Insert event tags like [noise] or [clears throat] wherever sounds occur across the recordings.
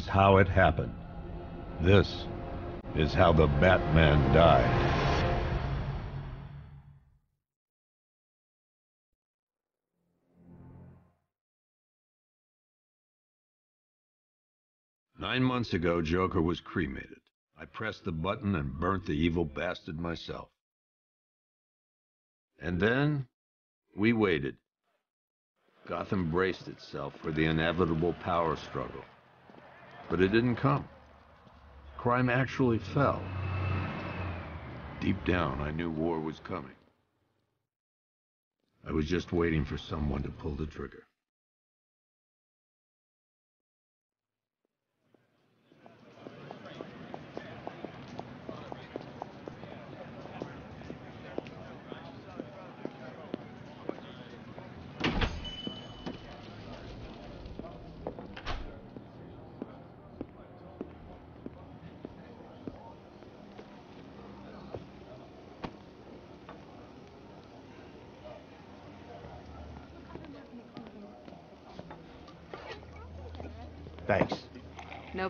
Is how it happened. This is how the Batman died. Nine months ago, Joker was cremated. I pressed the button and burnt the evil bastard myself. And then, we waited. Gotham braced itself for the inevitable power struggle. But it didn't come. Crime actually fell. Deep down, I knew war was coming. I was just waiting for someone to pull the trigger. Thanks. No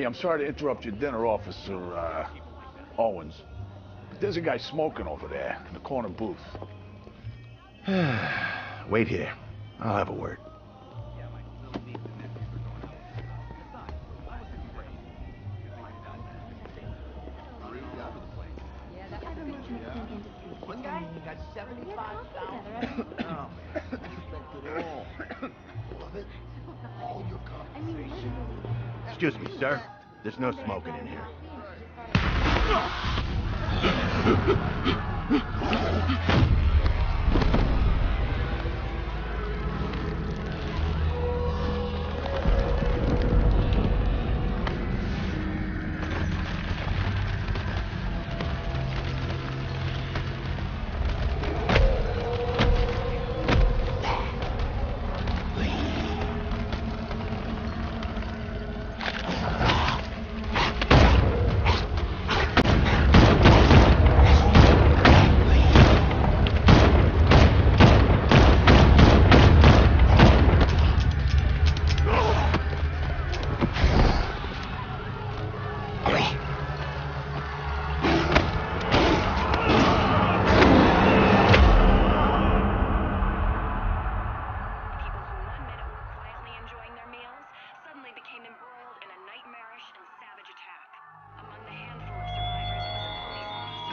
Hey, I'm sorry to interrupt your dinner, Officer uh, Owens. But there's a guy smoking over there in the corner booth. [sighs] Wait here. I'll have a word. Excuse me, sir. There's no smoking in here. [laughs]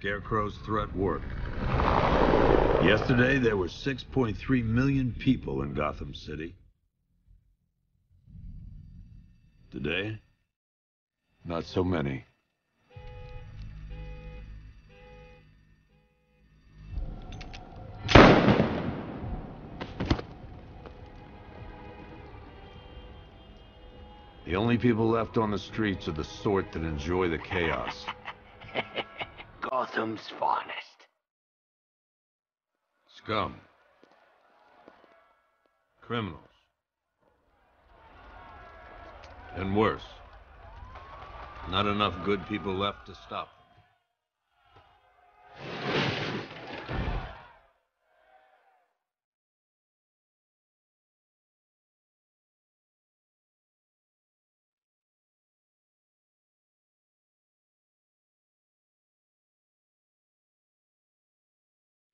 Scarecrow's threat worked. Yesterday, there were 6.3 million people in Gotham City. Today, not so many. The only people left on the streets are the sort that enjoy the chaos. [laughs] Gotham's finest. Scum. Criminals. And worse. Not enough good people left to stop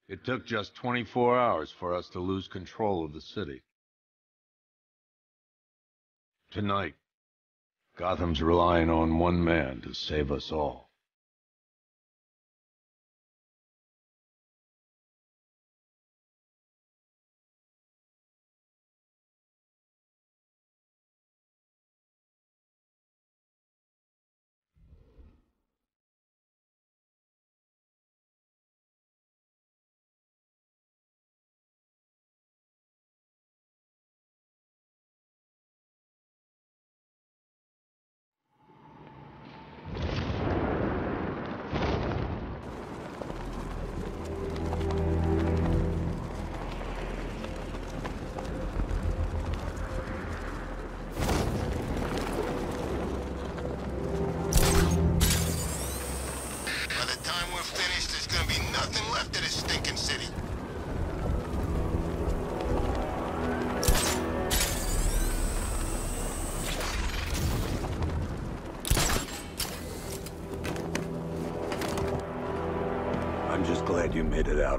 It took just 24 hours for us to lose control of the city. Tonight, Gotham's relying on one man to save us all.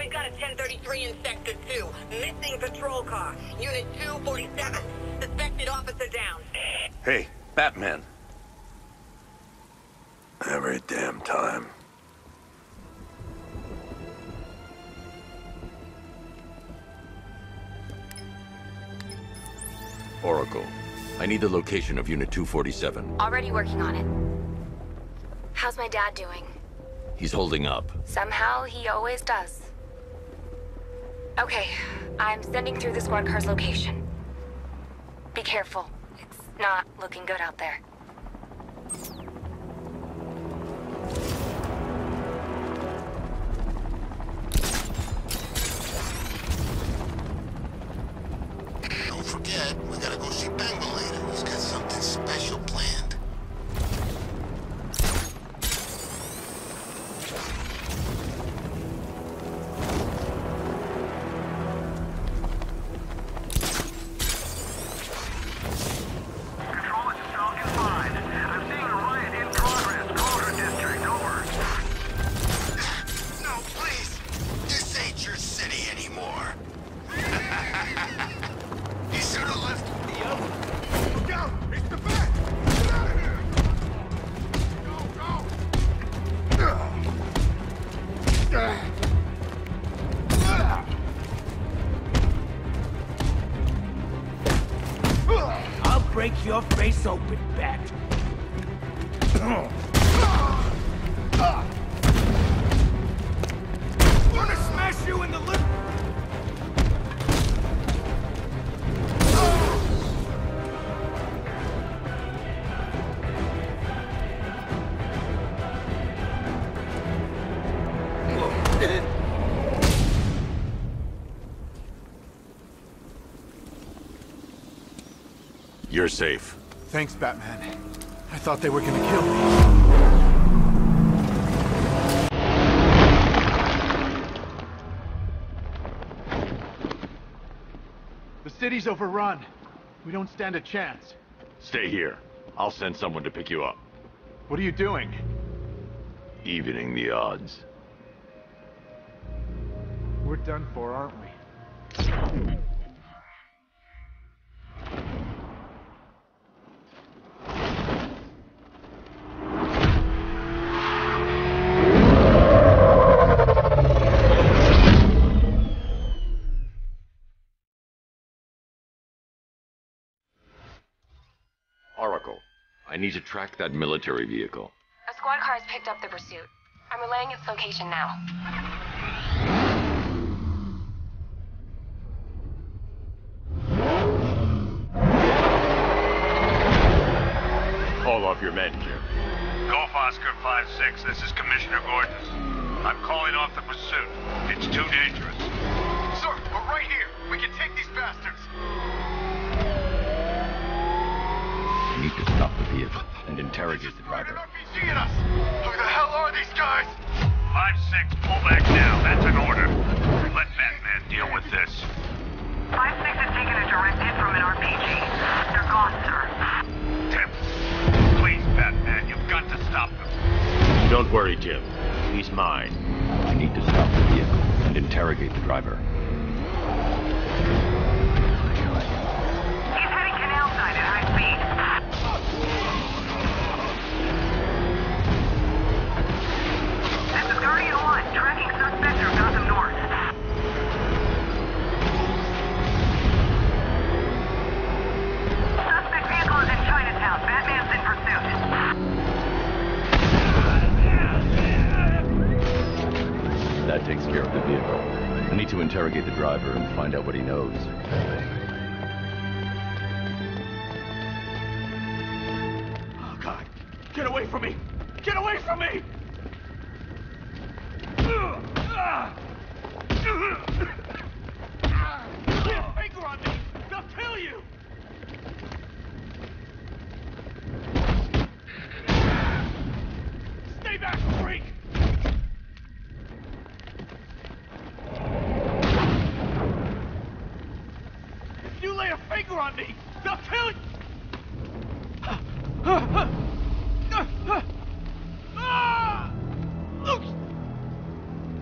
we've got a 1033 in Sector 2. Missing patrol car. Unit 247. Suspected officer down. Hey, Batman. Every damn time. Oracle, I need the location of Unit 247. Already working on it. How's my dad doing? He's holding up. Somehow, he always does. Okay, I'm sending through the squad car's location. Be careful. It's not looking good out there. Don't forget, we gotta go see Bengal anymore. [laughs] he should have left the other. Look out! It's the bat! Get out of here! Go, go! I'll break your face open, Bat. [clears throat] safe. Thanks, Batman. I thought they were gonna kill me. The city's overrun. We don't stand a chance. Stay here. I'll send someone to pick you up. What are you doing? Evening the odds. We're done for, aren't we? Need to track that military vehicle. A squad car has picked up the pursuit. I'm relaying its location now. Call off your men, Jim. Golf Oscar 5-6, this is Commissioner Gordon. I'm calling off the pursuit. It's too dangerous. Sir, we're right here. We can take these bastards. You need to stop the vehicle and interrogate the driver. Us. Who the hell are these guys? 5-6, pull back now. That's an order. Let Batman deal with this. 5-6 has taken a direct hit from an RPG. They're gone, sir. Tim, please, Batman, you've got to stop them. Don't worry, Jim. He's mine. I need to stop the vehicle and interrogate the driver. Tracking suspect through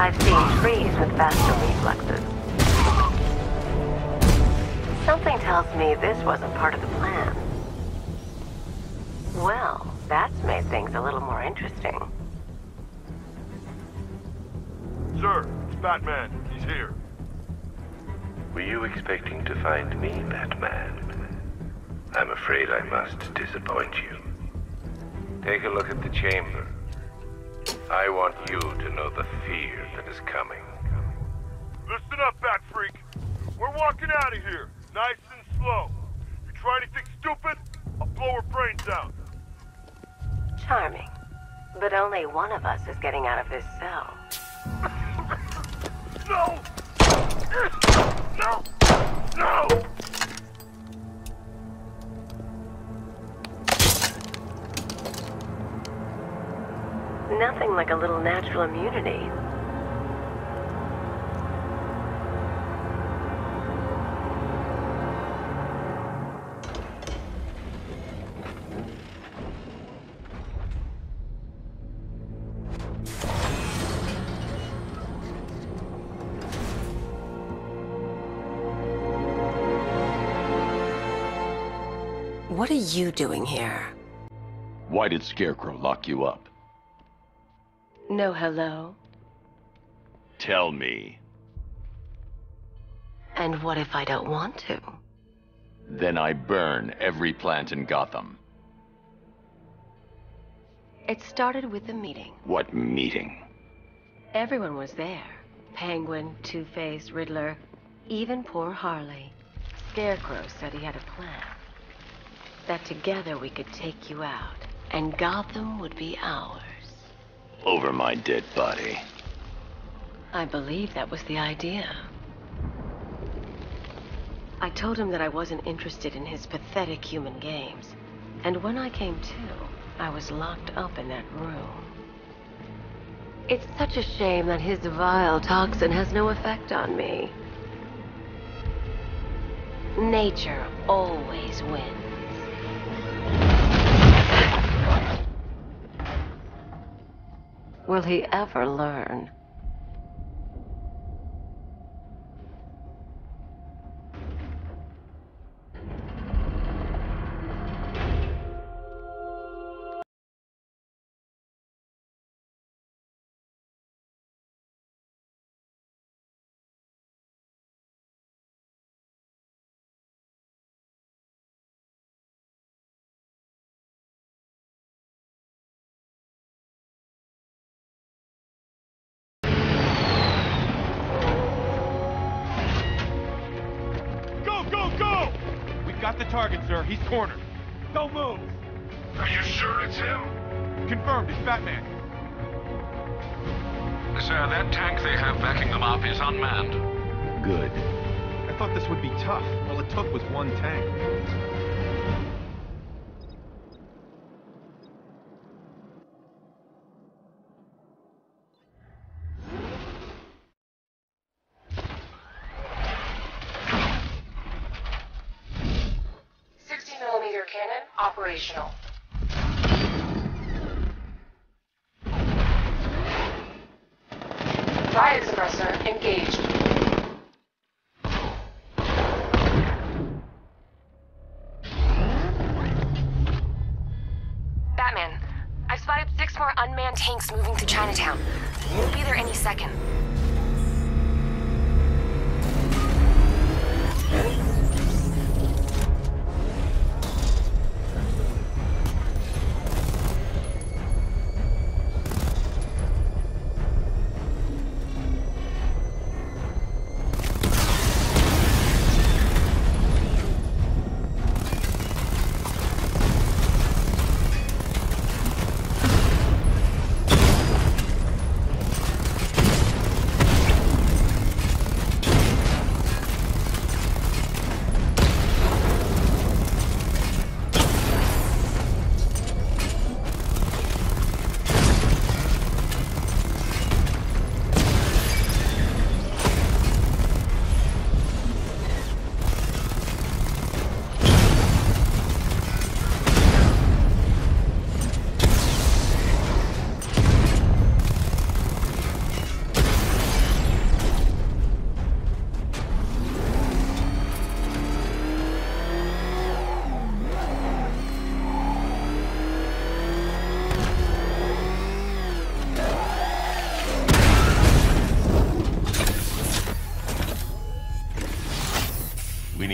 I've seen trees with faster reflexes. Something tells me this wasn't part of the plan. Well, that's made things a little more interesting. Sir, it's Batman. He's here. Were you expecting to find me, Batman? I'm afraid I must disappoint you. Take a look at the chamber. I want you to know the fear that is coming. Listen up, Bat Freak. We're walking out of here, nice and slow. You try anything stupid, I'll blow her brains out. charming. But only one of us is getting out of this cell. [laughs] No! No! No! Nothing like a little natural immunity. What are you doing here? Why did Scarecrow lock you up? No hello. Tell me. And what if I don't want to? Then I burn every plant in Gotham. It started with a meeting. What meeting? Everyone was there. Penguin, Two-Face, Riddler, even poor Harley. Scarecrow said he had a plan. That together we could take you out, and Gotham would be ours. Over my dead body. I believe that was the idea. I told him that I wasn't interested in his pathetic human games. And when I came to, I was locked up in that room. It's such a shame that his vile toxin has no effect on me. Nature always wins. Will he ever learn? The target, sir. He's cornered. Don't move. Are you sure it's him? Confirmed. It's Batman. Sir, that tank they have backing them up is unmanned. Good. I thought this would be tough. All it took was one tank. Operational. Riot suppressor engaged. Batman, I've spotted six more unmanned tanks moving through Chinatown. We'll be there any second.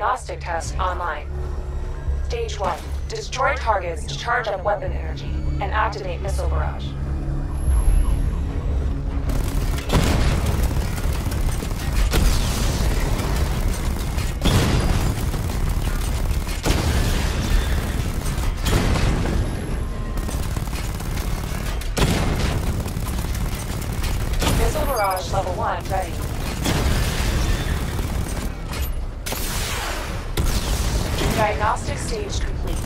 Diagnostic test online. Stage 1. Destroy targets to charge up weapon energy and activate missile barrage. Missile barrage level 1 ready. Stage complete.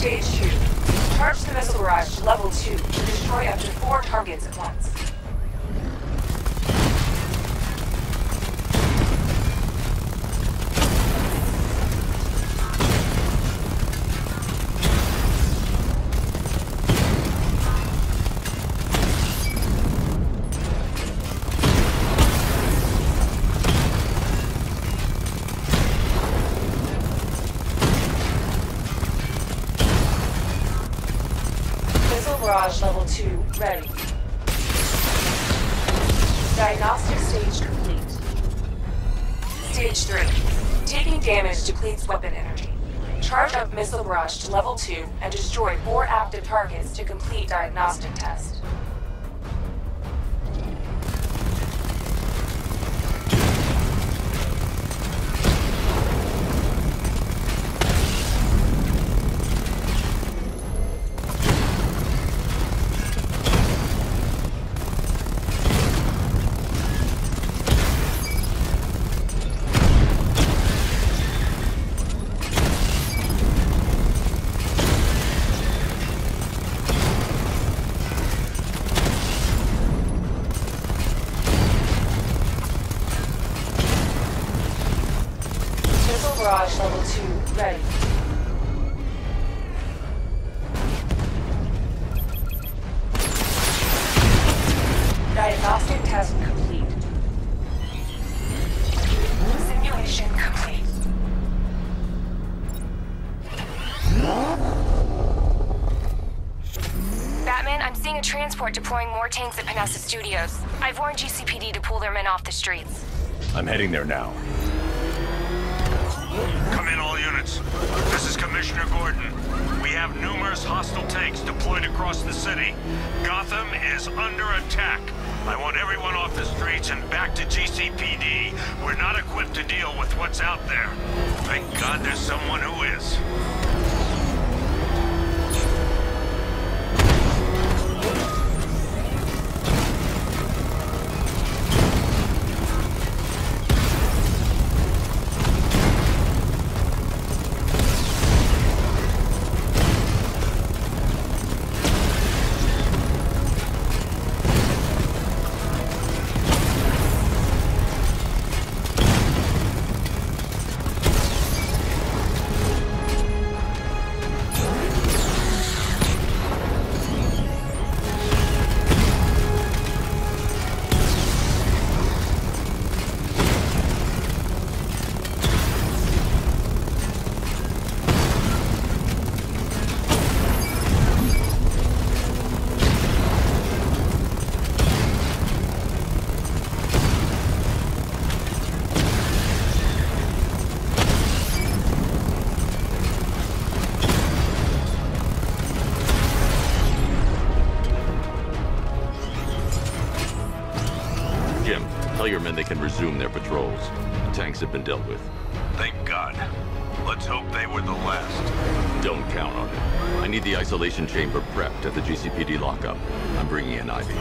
Stage 2. Charge the missile barrage to level 2 to destroy up to 4 targets at once. Diagnostic stage complete. Stage 3. Taking damage depletes weapon energy. Charge up missile barrage to level 2 and destroy 4 active targets to complete diagnostic test. Tanks Studios. I've warned GCPD to pull their men off the streets. I'm heading there now. Come in, all units. This is Commissioner Gordon. We have numerous hostile tanks deployed across the city. Gotham is under attack. I want everyone off the streets and back to GCPD. We're not equipped to deal with what's out there. Thank God there's someone who is. Jim, tell your men they can resume their patrols. The tanks have been dealt with. Thank God. Let's hope they were the last. Don't count on it. I need the isolation chamber prepped at the GCPD lockup. I'm bringing in Ivy.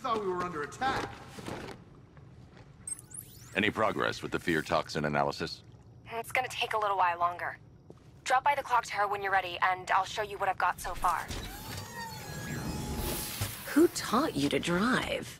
Thought we were under attack. Any progress with the fear toxin analysis? It's gonna take a little while longer. Drop by the clock tower when you're ready, and I'll show you what I've got so far. Who taught you to drive?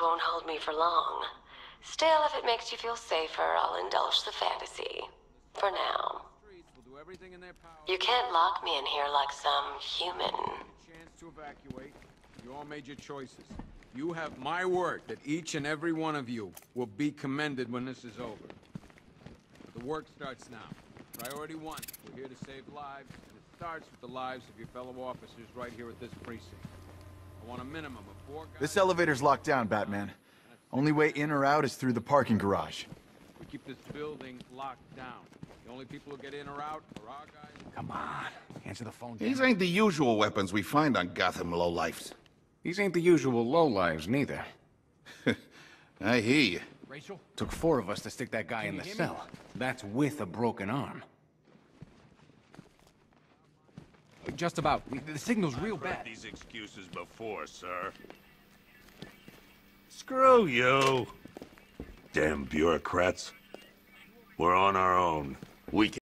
Won't hold me for long. Still, if it makes you feel safer, I'll indulge the fantasy. For now. You can't lock me in here like some human. chance to evacuate. You all made your choices. You have my word that each and every one of you will be commended when this is over. But the work starts now. Priority one, we're here to save lives, and it starts with the lives of your fellow officers right here at this precinct. This elevator's locked down, Batman. Only way in or out is through the parking garage. We keep this building locked down. The only people who get in or out are our guys. Come on, answer the phone. These ain't the usual weapons we find on Gotham lowlifes. These ain't the usual lowlives, neither. [laughs] I hear you. Rachel? Took four of us to stick that guy in the cell. That's with a broken arm. Just about. The signal's real bad. these excuses before, sir. Screw you. Damn bureaucrats. We're on our own. We can